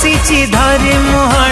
सिचि धर्म हर